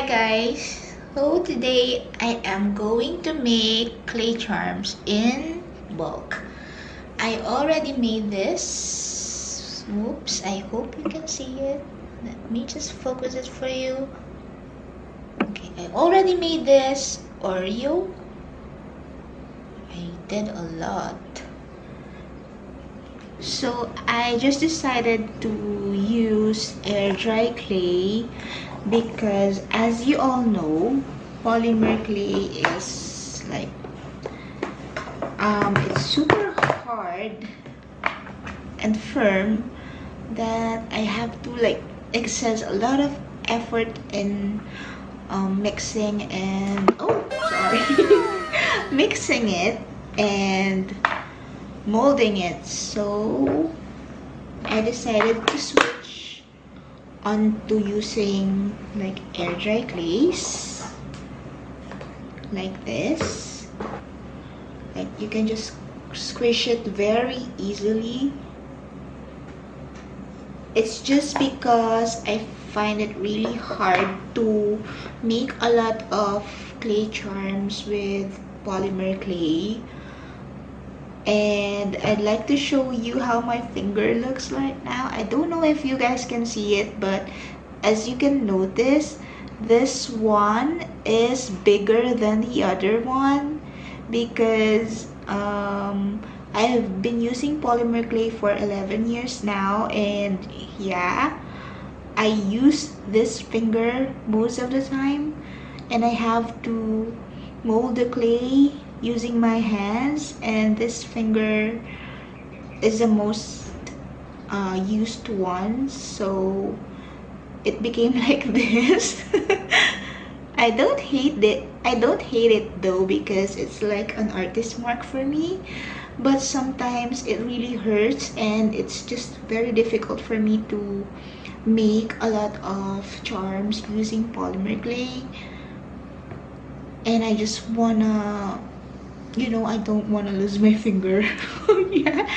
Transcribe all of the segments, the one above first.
Hi guys! So today I am going to make clay charms in bulk. I already made this. Oops, I hope you can see it. Let me just focus it for you. Okay, I already made this Oreo. I did a lot. So I just decided to use air dry clay because as you all know, polymer clay is like um, it's super hard and firm that I have to like exert a lot of effort in um, mixing and oh sorry mixing it and molding it. So I decided to switch onto using like air dry clays like this. Like you can just squish it very easily. It's just because I find it really hard to make a lot of clay charms with polymer clay and I'd like to show you how my finger looks right now. I don't know if you guys can see it but as you can notice this one is bigger than the other one because um, I have been using polymer clay for 11 years now and yeah I use this finger most of the time. And I have to mold the clay using my hands and this finger is the most uh, used one so it became like this. I don't hate it. I don't hate it though because it's like an artist mark for me. But sometimes it really hurts and it's just very difficult for me to make a lot of charms using polymer clay. And I just wanna you know I don't want to lose my finger. Yeah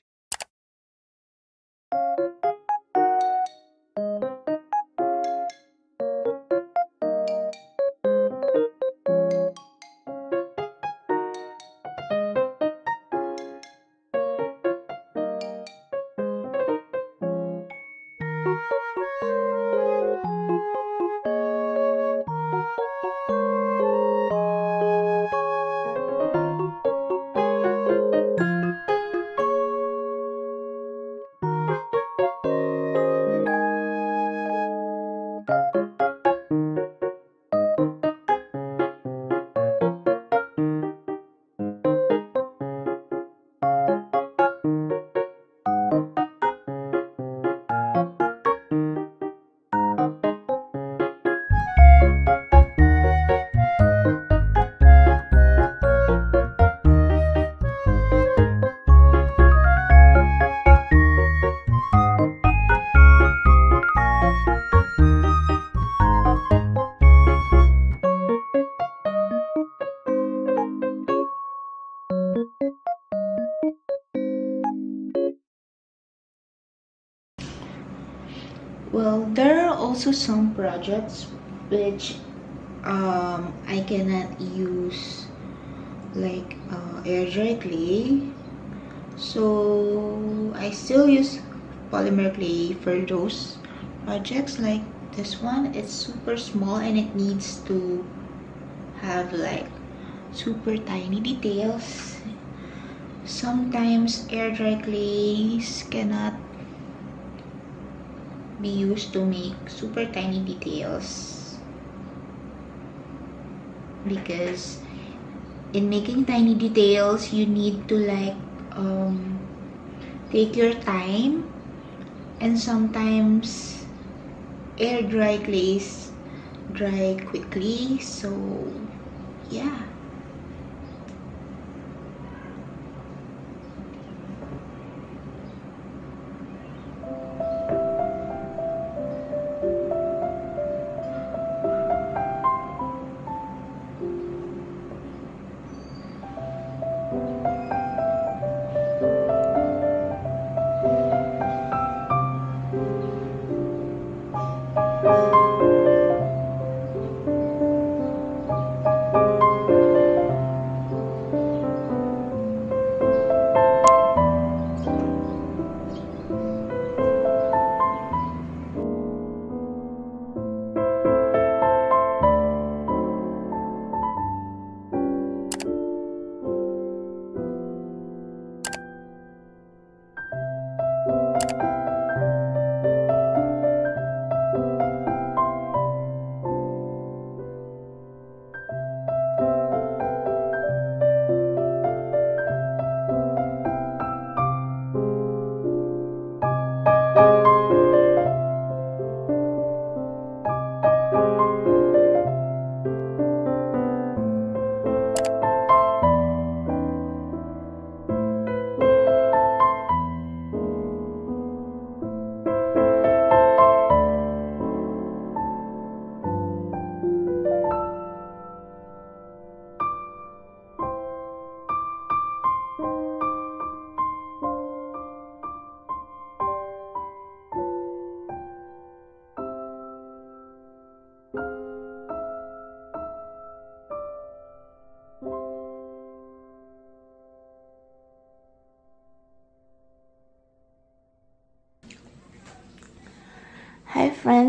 Well, there are also some projects which um, I cannot use like uh, air dry clay. So I still use polymer clay for those projects like this one. It's super small and it needs to have like super tiny details. Sometimes air dry clays cannot be used to make super tiny details because in making tiny details you need to like um, take your time and sometimes air dry clays dry quickly. So yeah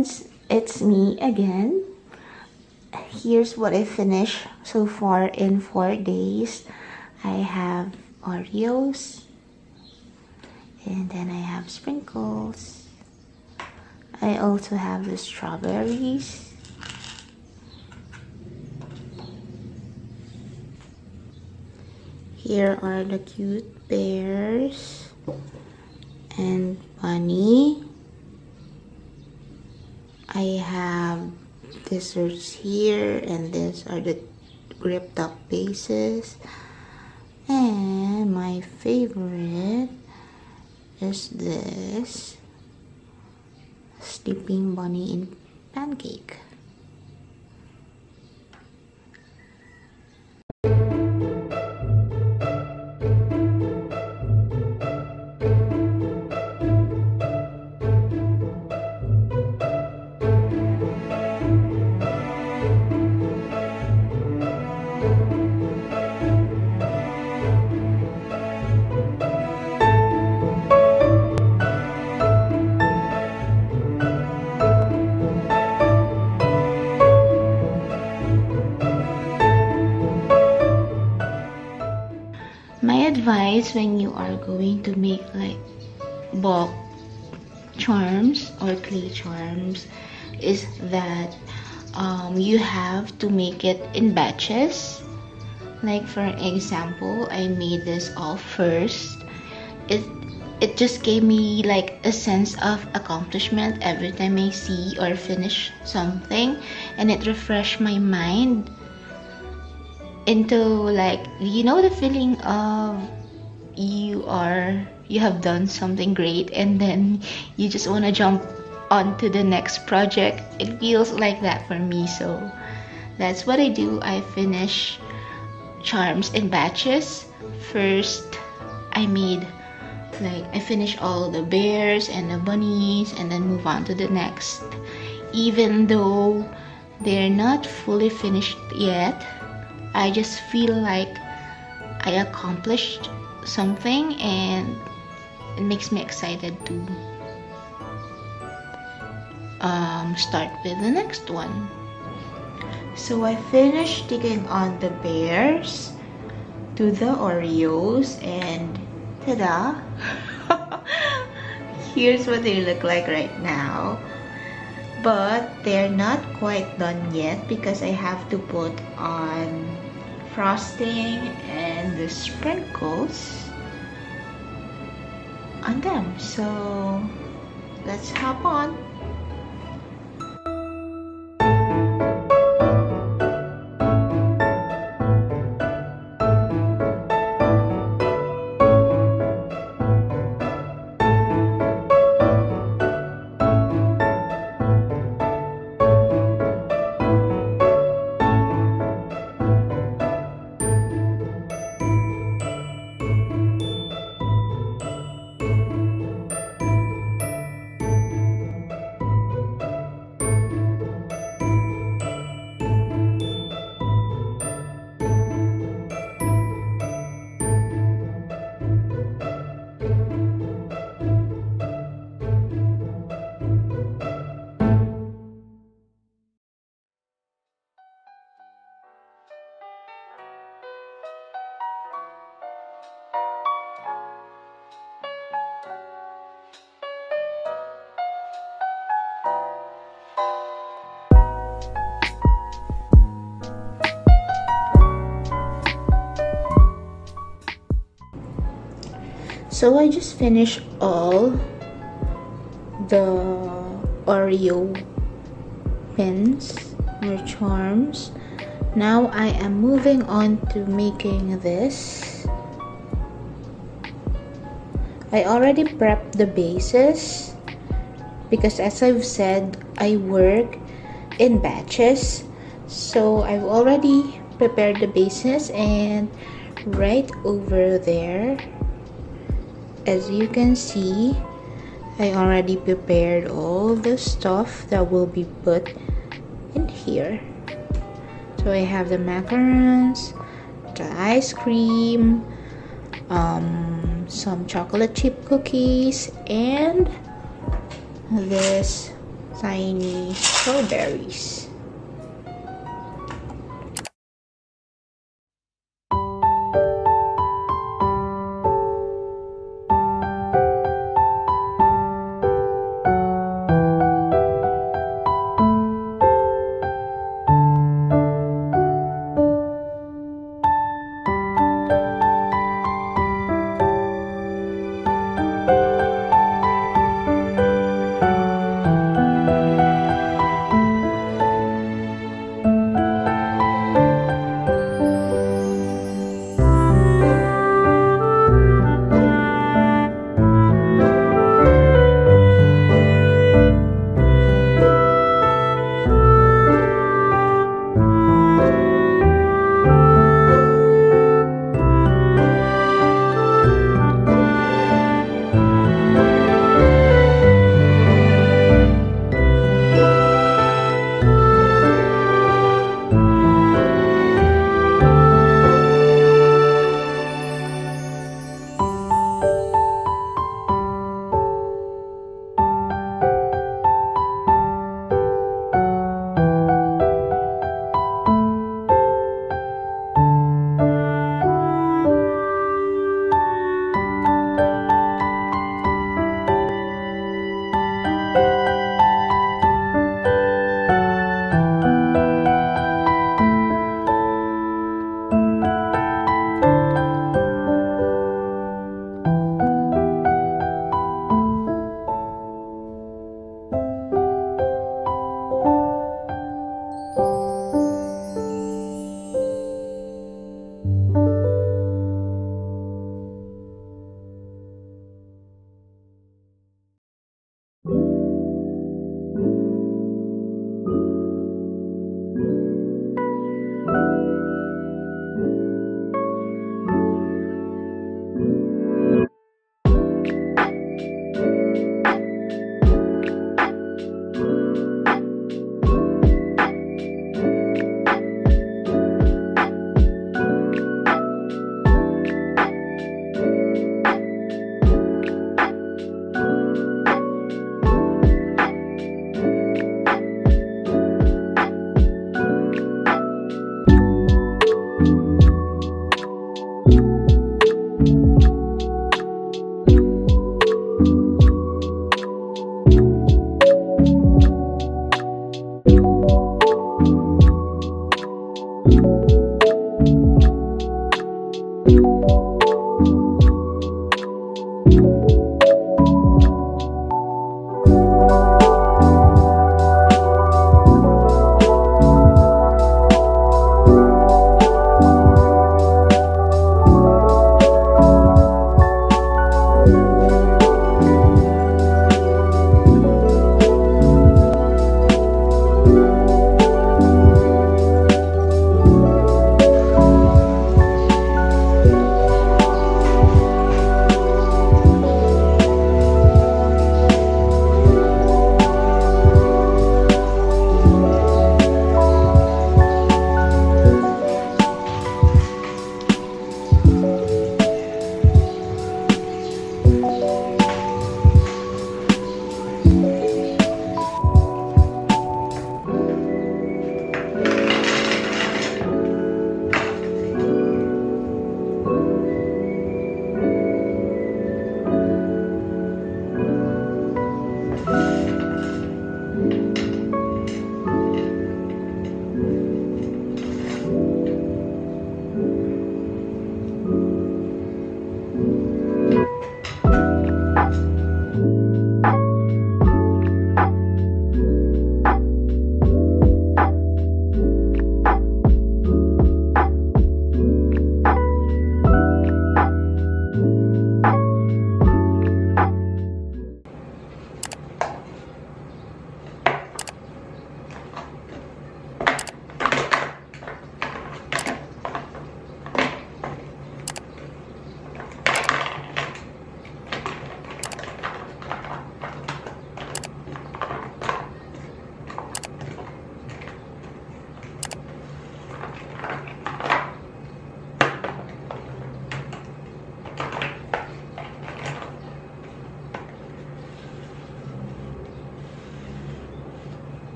friends, it's me again. Here's what I finished so far in four days. I have Oreos and then I have sprinkles. I also have the strawberries. Here are the cute bears and bunny I have desserts here and these are the gripped up bases. And my favorite is this sleeping bunny in pancake when you are going to make like bulk charms or clay charms is that um, you have to make it in batches. Like for example I made this all first. It it just gave me like a sense of accomplishment every time I see or finish something and it refreshed my mind into like you know the feeling of you are you have done something great and then you just want to jump on to the next project. It feels like that for me so that's what I do. I finish charms in batches. First I made like I finish all the bears and the bunnies and then move on to the next. Even though they're not fully finished yet I just feel like I accomplished something and it makes me excited to um, start with the next one. So I finished sticking on the bears to the Oreos and ta-da! Here's what they look like right now. But they're not quite done yet because I have to put on frosting and the sprinkles on them. So let's hop on so I just finished all the Oreo pins or charms. Now I am moving on to making this. I already prepped the bases because as I've said I work in batches. So I've already prepared the bases and right over there as you can see I already prepared all the stuff that will be put in here so I have the macarons the ice cream um, some chocolate chip cookies and this tiny strawberries.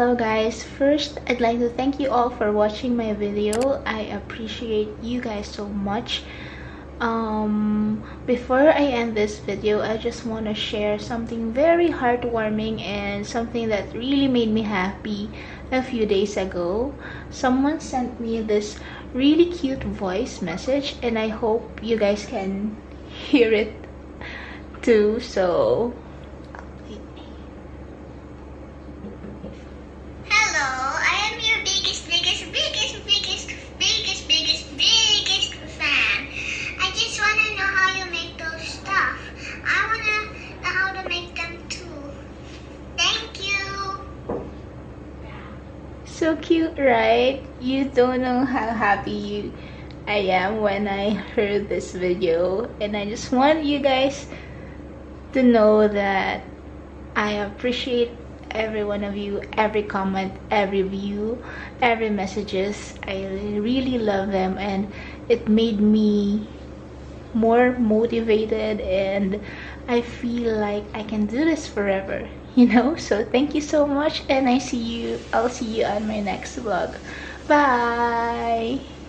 Hello guys. First i'd like to thank you all for watching my video. I appreciate you guys so much. Um before i end this video i just want to share something very heartwarming and something that really made me happy a few days ago. Someone sent me this really cute voice message and i hope you guys can hear it too so so right? You don't know how happy I am when I heard this video. And I just want you guys to know that I appreciate every one of you every comment every view every messages. I really love them and it made me more motivated and I feel like I can do this forever you know? So thank you so much and i see you i'll see you on my next vlog. Bye